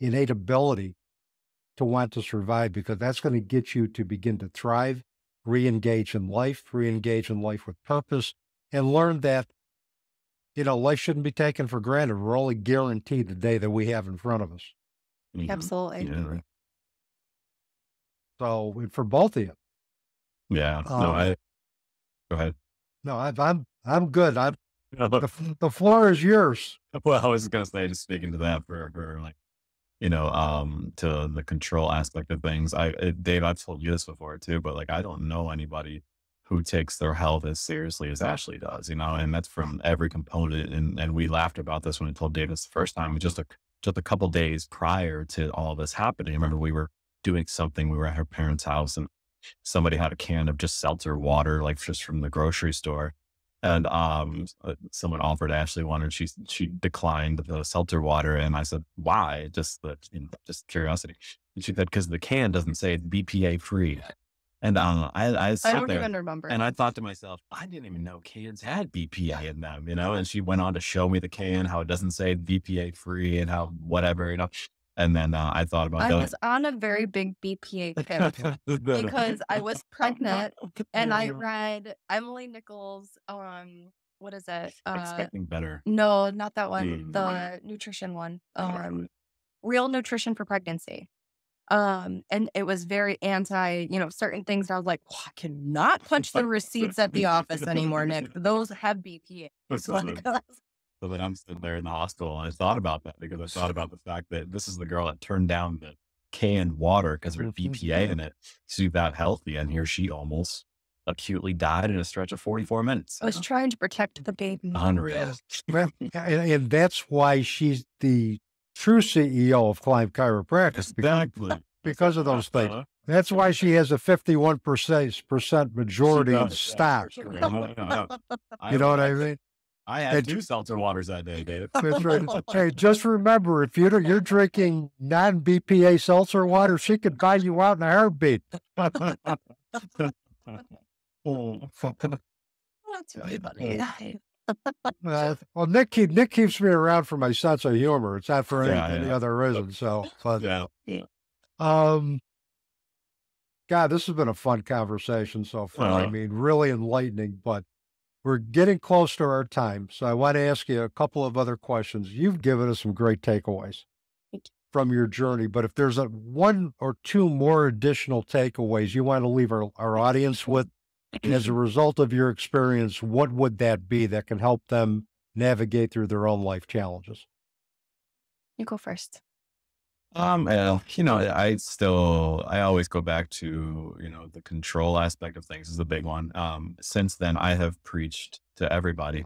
innate ability to want to survive because that's going to get you to begin to thrive, re engage in life, re engage in life with purpose, and learn that, you know, life shouldn't be taken for granted. We're only guaranteed the day that we have in front of us. Mm-hmm. Absolutely. Yeah. So, for both of you. Yeah. Um, no, I go ahead. No, I, I'm I'm good. I'm *laughs* the, the floor is yours. Well, I was going to say, just speaking to that for, for like, you know, um, to the control aspect of things. I, it, Dave, I've told you this before too, but like, I don't know anybody who takes their health as seriously as Ashley does, you know, and that's from every component. And and we laughed about this when I told Davis the first time, just a just a couple days prior to all this happening. I remember we were doing something, we were at her parents' house and somebody had a can of just seltzer water, like just from the grocery store. And um, uh, someone offered Ashley one, and she she declined the seltzer water. And I said, "Why?" Just the, just curiosity. And she said, "Because the can doesn't say it's BPA free." And um, I, I, I don't there, even remember. And I thought to myself, I didn't even know cans had BPA in them, you know. And she went on to show me the can, how it doesn't say BPA free, and how whatever, you know. And then uh, I thought about. I was on a very big BPA kick because I was pregnant, and I *laughs* read Emily Nichols. Um, what is it? Uh, Expecting better. No, not that one. Mm. The nutrition one. Um, real nutrition for pregnancy. Um, and it was very anti, you know, certain things. I was like, oh, I cannot punch the receipts at the office anymore, Nick. Those have BPA. *laughs* So, so then I'm sitting there in the hospital and I thought about that because I thought about the fact that this is the girl that turned down the canned water because there's BPA in it. She's that healthy. And here she almost acutely died in a stretch of 44 minutes. I was trying to protect the baby. Unreal. *laughs* and, and that's why she's the true CEO of Clive Chiropractic. Exactly. Because of those things. Uh-huh. That's why she has a 51% majority of stock. *laughs* you know what I mean? I had and, two seltzer waters that day, David. *laughs* That's right. *laughs* hey, just remember, if you're, you're drinking non-BPA seltzer water, she could buy you out in a heartbeat. That's really funny well, well, Nick keep, Nick keeps me around for my sense of humor. It's not for any, yeah, any other reason. So, but, yeah. Um, God, this has been a fun conversation so far. Uh-huh. I mean, really enlightening. But we're getting close to our time, so I want to ask you a couple of other questions. You've given us some great takeaways from your journey, but if there's a one or two more additional takeaways you want to leave our, our audience with as a result of your experience, what would that be that can help them navigate through their own life challenges? You go first. Um, well, you know, I still, I always go back to, you know, the control aspect of things is a big one. Um, since then I have preached to everybody,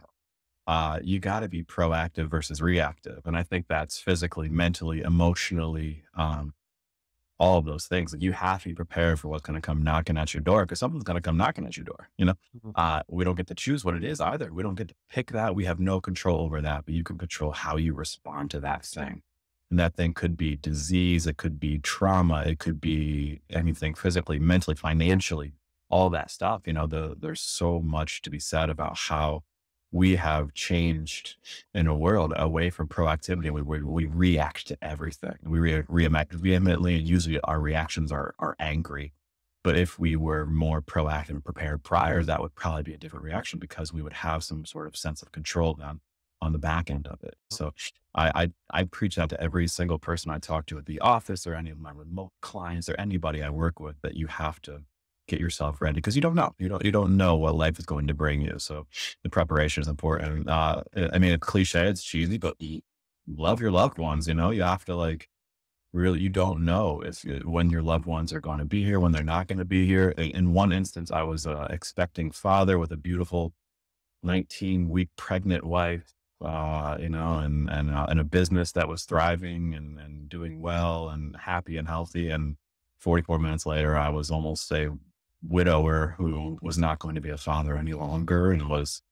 uh, you got to be proactive versus reactive. And I think that's physically, mentally, emotionally, um, all of those things. Like you have to be prepared for what's going to come knocking at your door because something's going to come knocking at your door. You know, mm-hmm. uh, we don't get to choose what it is either. We don't get to pick that. We have no control over that, but you can control how you respond to that thing. And that thing could be disease, it could be trauma, it could be anything physically, mentally, financially, all that stuff. You know, the, there's so much to be said about how we have changed in a world away from proactivity. We, we, we react to everything. We re- react vehemently, and usually our reactions are, are angry. But if we were more proactive and prepared prior, that would probably be a different reaction because we would have some sort of sense of control then on the back end of it. So I, I, I preach that to every single person I talk to at the office or any of my remote clients or anybody I work with that you have to get yourself ready because you don't know. You don't you don't know what life is going to bring you so the preparation is important. Uh i mean it's cliche it's cheesy but love your loved ones you know? You have to like really you don't know if when your loved ones are going to be here when they're not going to be here. In one instance i was uh, expecting father with a beautiful 19 week pregnant wife uh, you know, and and uh, and a business that was thriving and and doing well and happy and healthy. And 44 minutes later, I was almost a widower who was not going to be a father any longer and was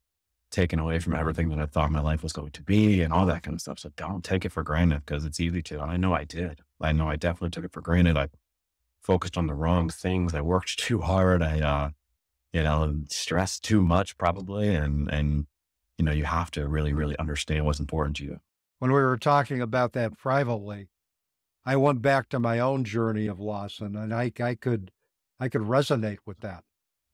taken away from everything that I thought my life was going to be and all that kind of stuff. So don't take it for granted because it's easy to. And I know I did. I know I definitely took it for granted. I focused on the wrong things. I worked *laughs* too hard. I, uh, you know, stressed too much probably. And, and, you know, you have to really, really understand what's important to you. When we were talking about that privately, I went back to my own journey of loss and, and I, I could, I could resonate with that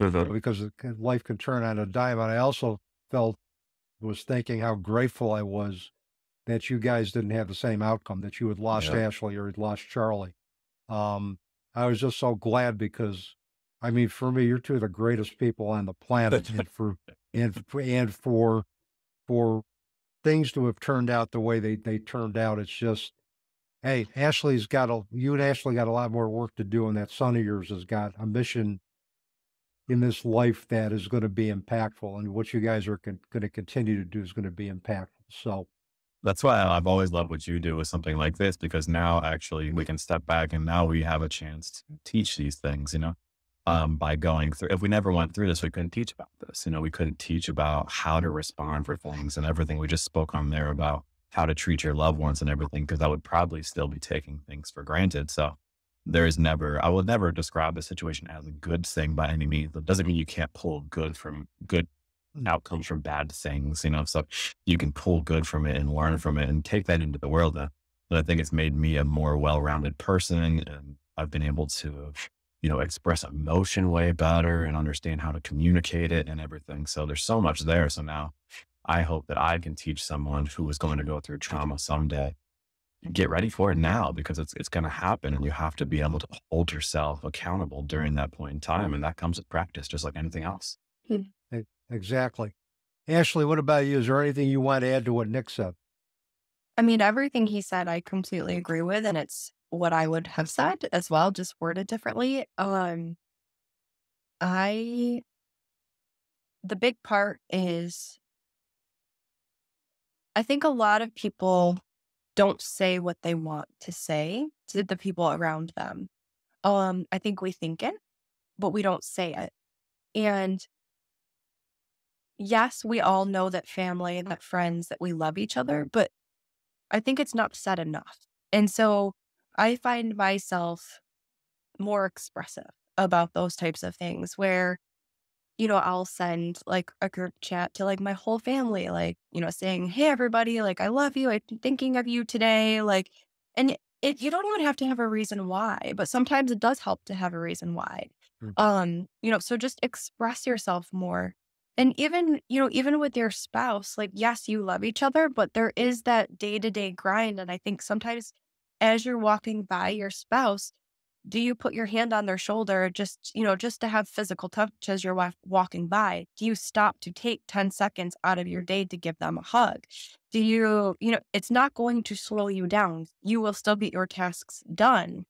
mm-hmm. because life can turn on a dime. And I also felt, was thinking how grateful I was that you guys didn't have the same outcome, that you had lost yeah. Ashley or had lost Charlie. Um, I was just so glad because, I mean, for me, you're two of the greatest people on the planet, and for and and for for things to have turned out the way they they turned out, it's just Hey, Ashley's got a, you and Ashley got a lot more work to do, and that son of yours has got a mission in this life that is going to be impactful. And what you guys are con- going to continue to do is going to be impactful. So that's why I've always loved what you do with something like this, because now actually we can step back and now we have a chance to teach these things, you know, um, by going through. If we never went through this, we couldn't teach about this. You know, we couldn't teach about how to respond for things and everything we just spoke on there about how to treat your loved ones and everything, because I would probably still be taking things for granted. So there is never, I will never describe a situation as a good thing by any means. It doesn't mean you can't pull good from good outcomes from bad things, you know, so you can pull good from it and learn from it and take that into the world. Uh, but I think it's made me a more well-rounded person and I've been able to, you know, express emotion way better and understand how to communicate it and everything. So there's so much there. So now I hope that I can teach someone who is going to go through trauma someday. Get ready for it now because it's it's going to happen, and you have to be able to hold yourself accountable during that point in time, and that comes with practice, just like anything else. Hmm. Exactly. Ashley, what about you? Is there anything you want to add to what Nick said? I mean, everything he said, I completely agree with, and it's what I would have said as well, just worded differently. Um, I, the big part is, I think a lot of people don't say what they want to say to the people around them. Um, I think we think it, but we don't say it. And yes, we all know that family, that friends, that we love each other, but I think it's not said enough. And so I find myself more expressive about those types of things where, you know, I'll send like a group chat to like my whole family, like, you know, saying, Hey, everybody, like, I love you. I'm thinking of you today. Like, and it, you don't even have to have a reason why, but sometimes it does help to have a reason why. Mm-hmm. Um, you know, so just express yourself more and even, you know, even with your spouse, like, yes, you love each other, but there is that day to day grind. And I think sometimes as you're walking by your spouse, do you put your hand on their shoulder just, you know, just to have physical touch as you're walking by? Do you stop to take 10 seconds out of your day to give them a hug? Do you, you know, it's not going to slow you down. You will still get your tasks done.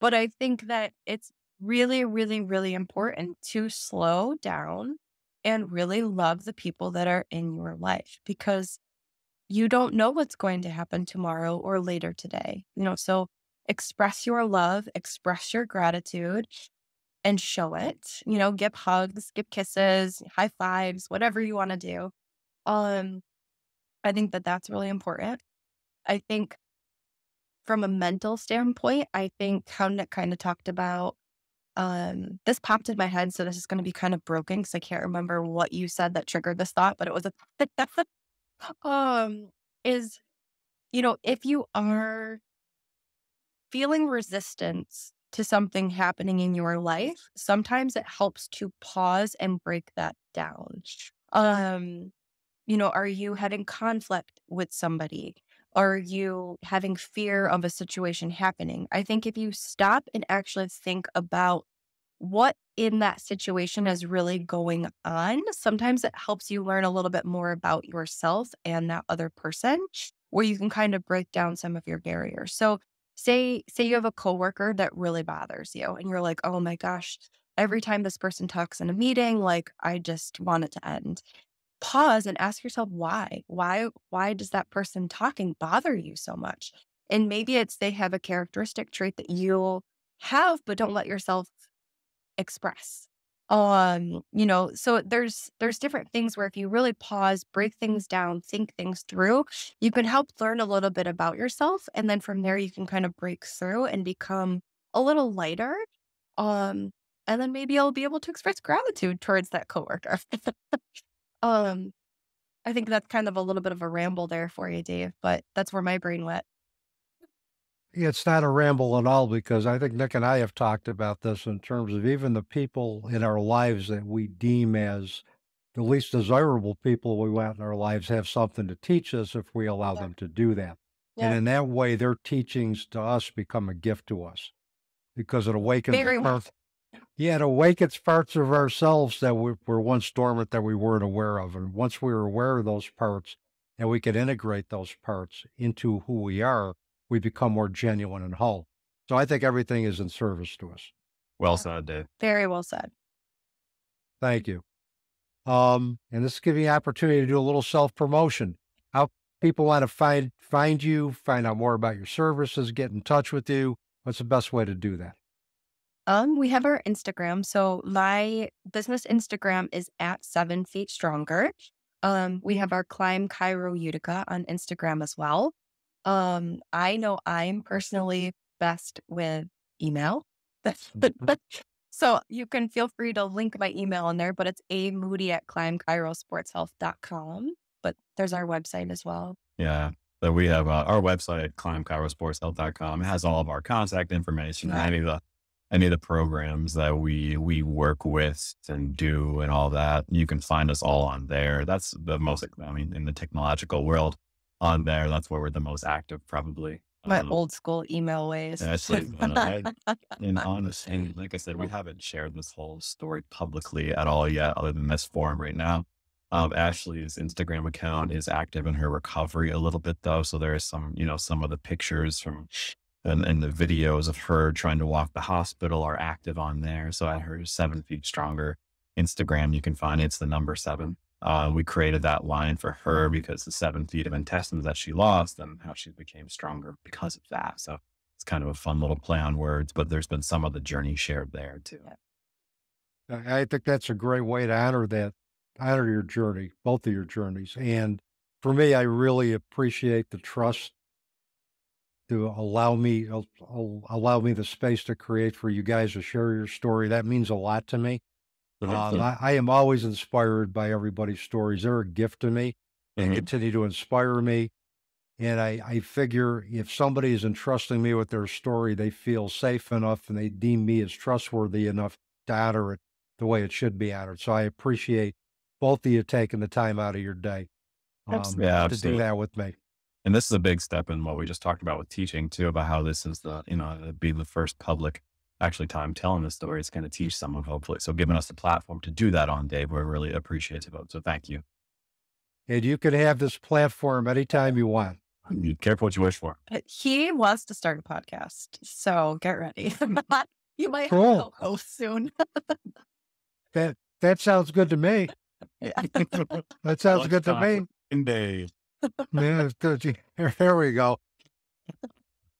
But I think that it's really, really, really important to slow down and really love the people that are in your life because you don't know what's going to happen tomorrow or later today. You know, so express your love, express your gratitude and show it. You know, give hugs, give kisses, high fives, whatever you want to do. Um I think that that's really important. I think from a mental standpoint, I think how Nick kind of talked about um, this popped in my head, so this is going to be kind of broken because I can't remember what you said that triggered this thought, but it was a *laughs* um is you know if you are feeling resistance to something happening in your life, sometimes it helps to pause and break that down. Um, you know, are you having conflict with somebody? Are you having fear of a situation happening? I think if you stop and actually think about what in that situation is really going on, sometimes it helps you learn a little bit more about yourself and that other person where you can kind of break down some of your barriers. So say say you have a coworker that really bothers you and you're like, "Oh my gosh, every time this person talks in a meeting, like I just want it to end." pause and ask yourself why. Why why does that person talking bother you so much? And maybe it's they have a characteristic trait that you have but don't let yourself express. Um, you know, so there's there's different things where if you really pause, break things down, think things through, you can help learn a little bit about yourself and then from there you can kind of break through and become a little lighter. Um, and then maybe i'll be able to express gratitude towards that coworker. *laughs* Um, I think that's kind of a little bit of a ramble there for you, Dave, but that's where my brain went. It's not a ramble at all because I think Nick and I have talked about this in terms of even the people in our lives that we deem as the least desirable people we want in our lives have something to teach us if we allow yeah. them to do that. Yeah. And in that way, their teachings to us become a gift to us because it awakens Very yeah, it awakens parts of ourselves that we were once dormant that we weren't aware of. And once we were aware of those parts and we could integrate those parts into who we are, we become more genuine and whole. So I think everything is in service to us. Well said, Dave. Very well said. Thank you. Um, and this is giving you an opportunity to do a little self promotion. How people want to find find you, find out more about your services, get in touch with you. What's the best way to do that? Um, we have our Instagram. So my business Instagram is at seven feet stronger. Um, we have our climb Chiro Utica on Instagram as well. Um, I know I'm personally best with email. *laughs* but so you can feel free to link my email in there, but it's a moody at climbchirosportshealth.com. But there's our website as well. Yeah. So we have uh, our website, climbchirosportshealth.com. It has all of our contact information, yeah. any of the any of the programs that we we work with and do and all that. You can find us all on there. That's the most I mean in the technological world on there. That's where we're the most active probably. My um, old school email ways. Actually, *laughs* and honest, and like I said, we haven't shared this whole story publicly at all yet, other than this forum right now. Um, Ashley's Instagram account is active in her recovery a little bit though. So there is some, you know, some of the pictures from and, and the videos of her trying to walk the hospital are active on there. So at her seven feet stronger Instagram, you can find it's the number seven. Uh, we created that line for her because the seven feet of intestines that she lost and how she became stronger because of that. So it's kind of a fun little play on words, but there's been some of the journey shared there too. I think that's a great way to honor that honor your journey, both of your journeys. And for me, I really appreciate the trust to allow me allow me the space to create for you guys to share your story. That means a lot to me. Um, I, I, am always inspired by everybody's stories. They're a gift to me. They mm-hmm. continue to inspire me. And I, I figure if somebody is entrusting me with their story, they feel safe enough and they deem me as trustworthy enough to honor it the way it should be honored. So I appreciate both of you taking the time out of your day um, yeah, to do that with me. And this is a big step in what we just talked about with teaching too, about how this is the, you know, be the first public actually time telling the story. is going to teach someone hopefully. So giving us the platform to do that on Dave, we're really appreciative of. So thank you. And you can have this platform anytime you want. You careful what you wish for. Uh, he wants to start a podcast. So get ready. *laughs* you might cool. have a host soon. that that sounds good to me. *laughs* *laughs* that sounds good to me. Day. Yeah, there we go.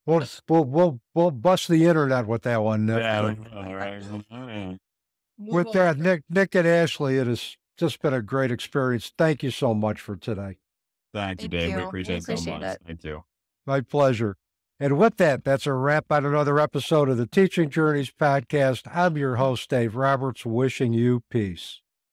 We'll, we'll we'll we'll bust the internet with that one. Nick. Yeah, all right. With that, Nick, Nick and Ashley, it has just been a great experience. Thank you so much for today. Thank you, Dave. You. We appreciate, it so much. It. Thank you. My pleasure. And with that, that's a wrap on another episode of the Teaching Journeys podcast. I'm your host, Dave Roberts, wishing you peace.